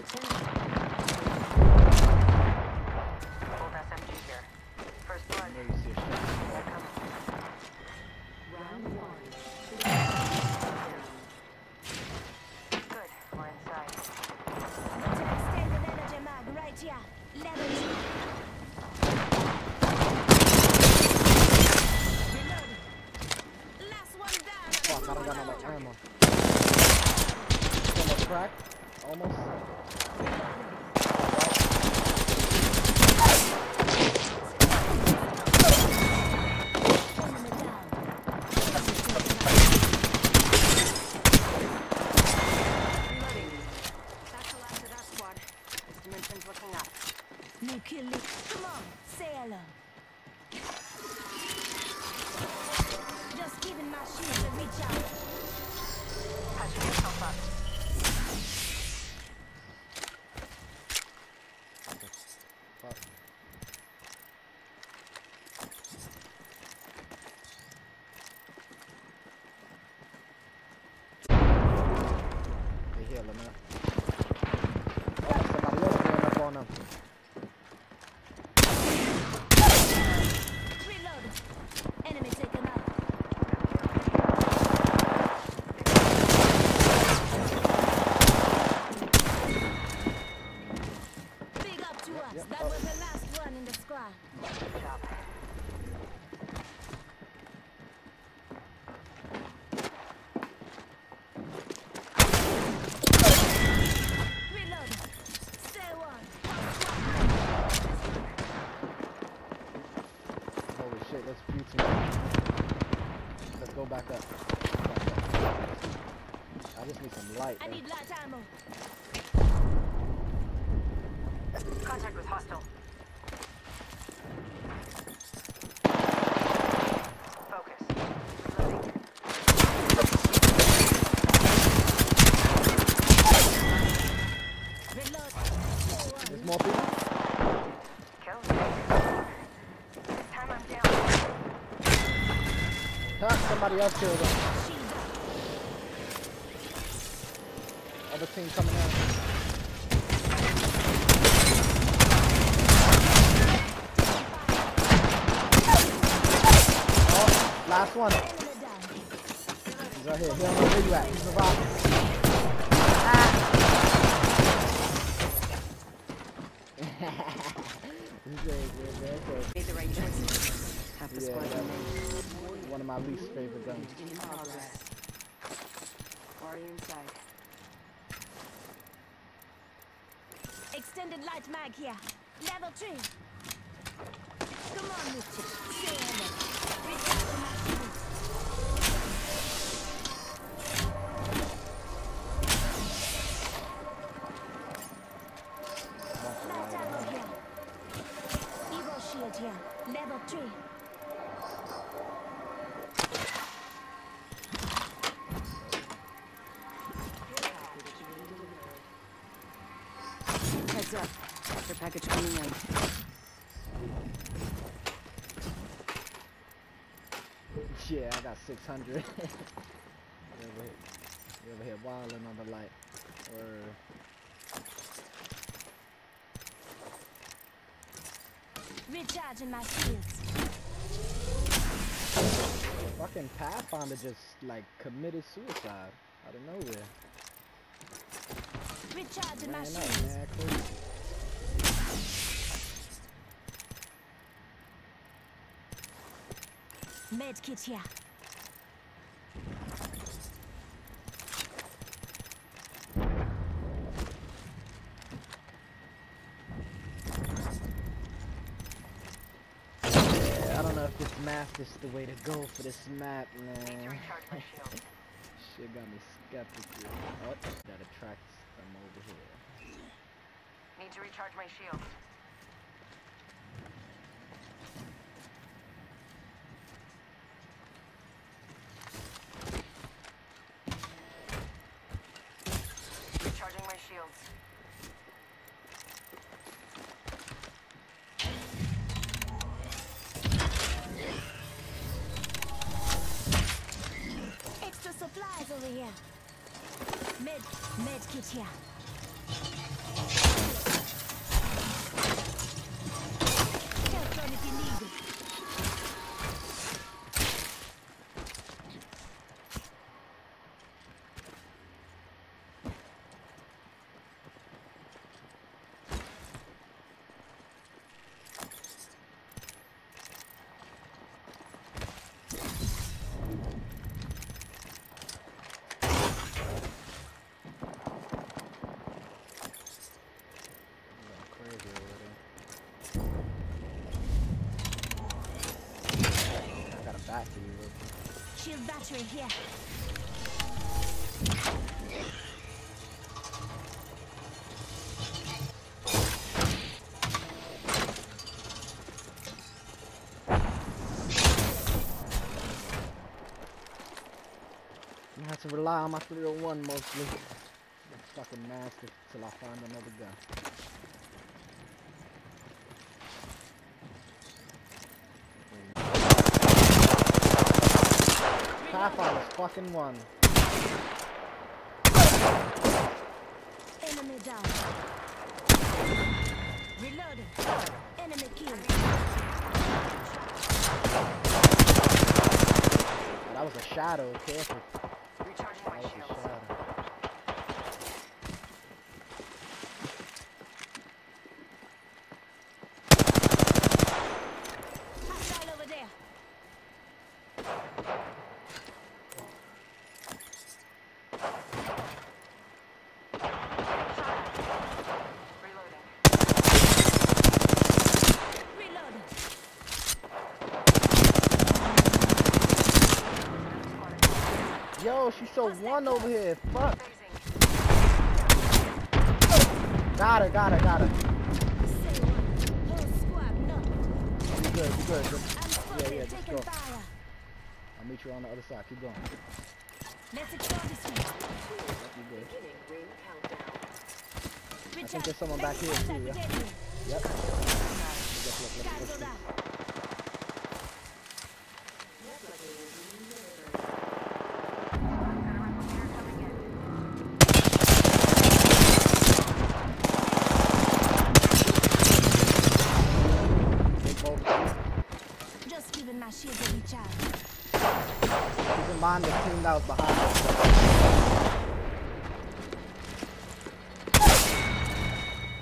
Volt SMG here. First blood. I know you see a shot. They're coming. Good. We're inside. Extended energy mag right here. Level. Reload. Last one down. Fuck, I don't got no more ammo. Almost cracked. Almost. Enemy down. Reloading. That's the last of that squad. This dimension's looking up. New kill it. Come on, say hello. Just giving my shield a reach out. Patching yourself up. Fuck. They healing up. Oh, somebody else ran up on them. Reload. Enemy taken out. Big up to us. yep, That oh. was the last one in the squad. Good job. Reload. Stay one. Holy shit, let's butane. Let's go back up. Back up. I just need some light. I man. need light ammo. Contact with hostile. Focus. Reloading. Reload. There's more people? Kill. This time I'm down. Huh, somebody else killed him. Other team coming out. Oh, last one. He's right here. He don't know where you at. He's reviving. He's very good, man. Okay. Made the right choices. Half the Yeah, squad that remains. One of my least favorite guns. Extended light mag here. Level three. Come on. Stay Heads up. After package coming in. Yeah, I got 600. you ever hit, you ever hit wilding on the light? Or Recharging my shields. fucking Pathfinder just like committed suicide out of nowhere. Recharging my shields. man. Med kit here. Yeah, I don't know if this map is the way to go for this map, man. Recharge my shield. Shit got me skeptical. Oh, that attracts them over here. Need to recharge my shield. Recharging my shields. Extra supplies over here. Med, med kit here. Help on if you need it. Yeah, crazy over there. I got a bat you, real. Shield battery here. I have to rely on my 301 mostly. It's fucking nasty till I find another gun. Pathfinder's fucking one. Enemy down. Reloading. Enemy killed. That was a shadow, careful. Recharging That my was a shields. shadow. Hostile over there. Reloading. Reloading. Yo, one over here. Fuck. Got her, got her, got her. Say what? Whole squad knocked. You good, you good. good. I'm spotted. yeah, just go. I'll meet you on the other side. Keep going. Let's explore this way. You good. Recharge. think there's someone back here too, yeah? with enemy. Yep. Let's look, let's look, let's Cancelled see. out. Got a replicator coming in. They both- Just giving my shield a recharge. Keep in mind the team that was behind us.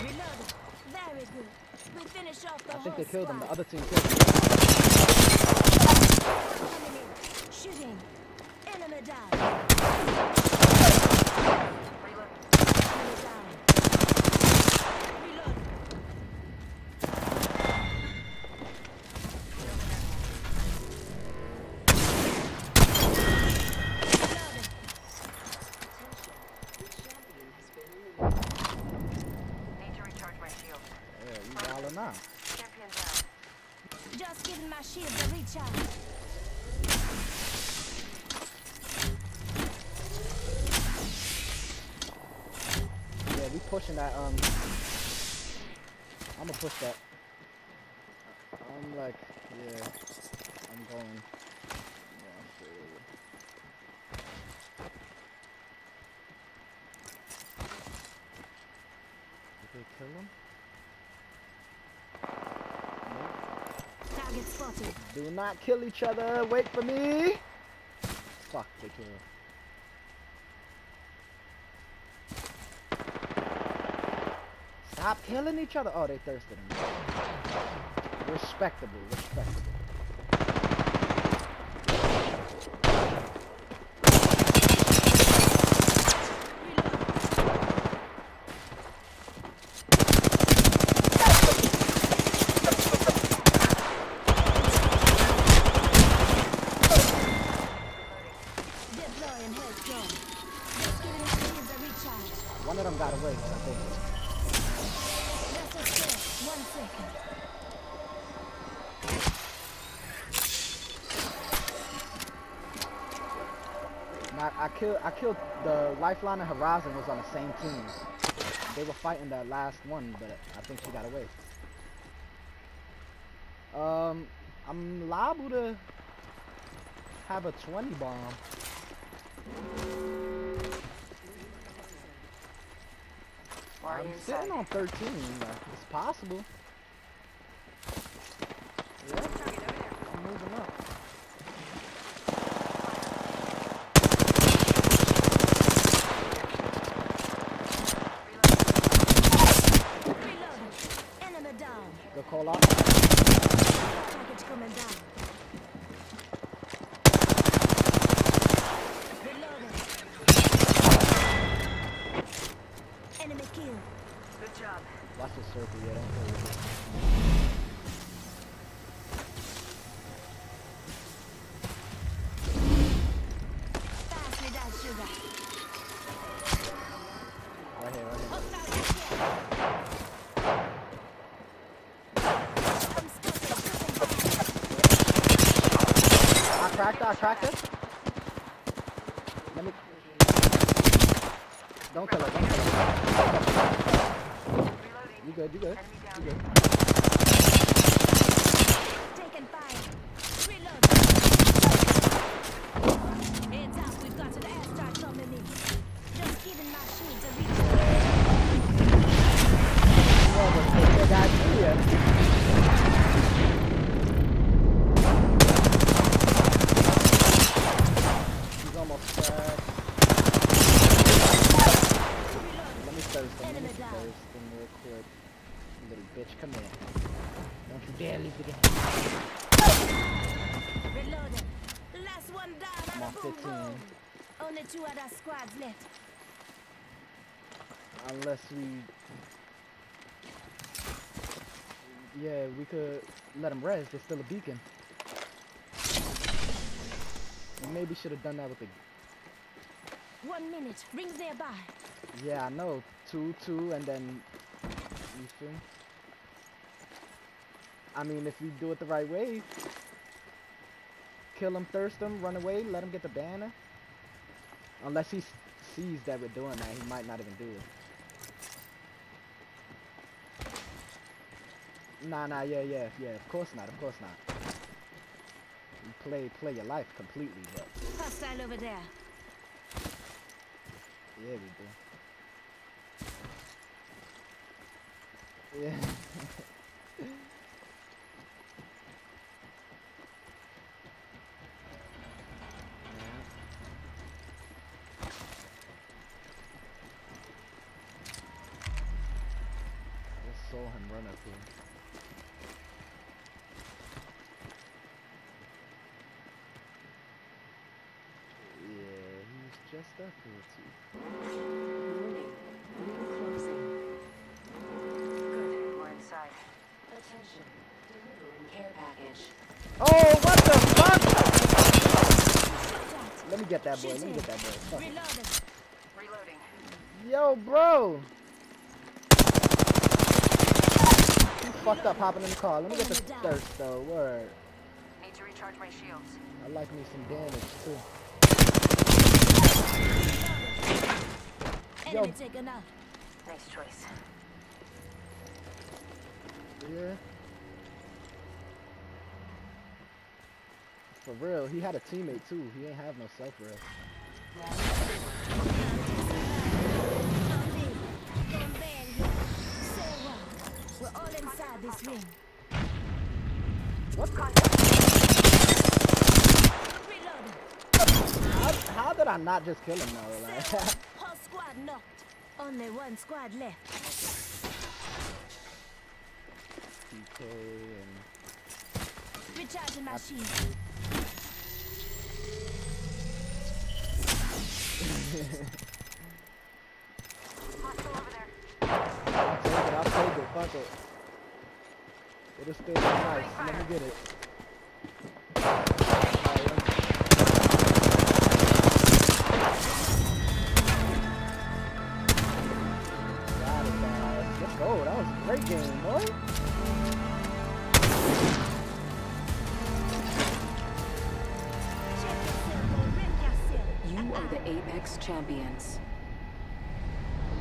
Reloading. Very good. We finish off the I think they killed him. The other team killed him. Enemy. Shooting. Enemy down. Pushing that. Um, I'm gonna push that. I'm like, yeah, I'm going. Yeah, I'm sure. Did they kill him? Target spotted. Do not kill each other. Wait for me. Fuck, they killed him. Stop killing each other. Oh, they thirsted him. Respectable, respectable. Killed I killed the Lifeline and Horizon was on the same team. They were fighting that last one, but I think she got away. Um, I'm liable to have a 20 bomb. Are you I'm sitting on 13. Uh, it's possible. Yeah, Target over there. I'm moving up. Reloading. Enemy down. The call out. Package coming down. Reloading. Enemy kill. Good job. Watch the circle. Yeah, don't play with it. Pass me that sugar. Right here, right here. Hostile here. I'm spotted. I cracked I uh, cracked it. Let me. Don't kill her, don't kill her. You good, you good. You good. Taking fire. Reload. Heads up, we've got an airstrike coming in. Just giving my shields a reach. Well, the big guy here. He's almost cracked. Let me thirst him, let me Enemy down. thirst him real quick. Little bitch, come here. Don't you dare leave the game. Reloading. Last one down I'm and on boom 15. boom. Only two other squads left. Unless we... Yeah, we could let him res. There's still a beacon. We maybe should have done that with the... One minute. Rings nearby. Yeah, I know. Two, two, and then... You see? I mean, if we do it the right way... Kill him, thirst him, run away, let him get the banner. Unless he sees that we're doing that, he might not even do it. Nah, nah, yeah, yeah, yeah. Of course not. Of course not. You play, play your life completely, but Hostile over there. yeah, we do. Yeah. Just saw him run up here. Yeah, he's just up here too. Closing. Good. We're inside. Attention. Delivering care package. Oh, what the fuck? Let me get that boy. Let me get that boy. Reloading. Reloading. Yo, bro. He fucked up hopping in the car. Let me get the thirst though. Word. Need to recharge my shields. I like me some damage too. Yo. Enemy taken out. Nice choice. Yeah. For real, he had a teammate too. He ain't have no self rest. Don't We're all inside this ring. What? Reloading. How, how did I not just kill him though? Like, Whole squad knocked. Only one squad left. PK and Recharging my shield. Hostile over there. I'll take it. I'll it. Fuck it. It'll still nice. Let me get it. Alright, let me- Got it, guys. Let's go. That was a great game, boy. Check yourself or wreck yourself. You are the Apex champions.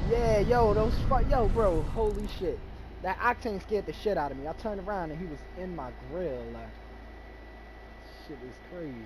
Yeah, yo, those yo, bro, holy shit. That Octane scared the shit out of me. I turned around and he was in my grill. Like, shit is crazy.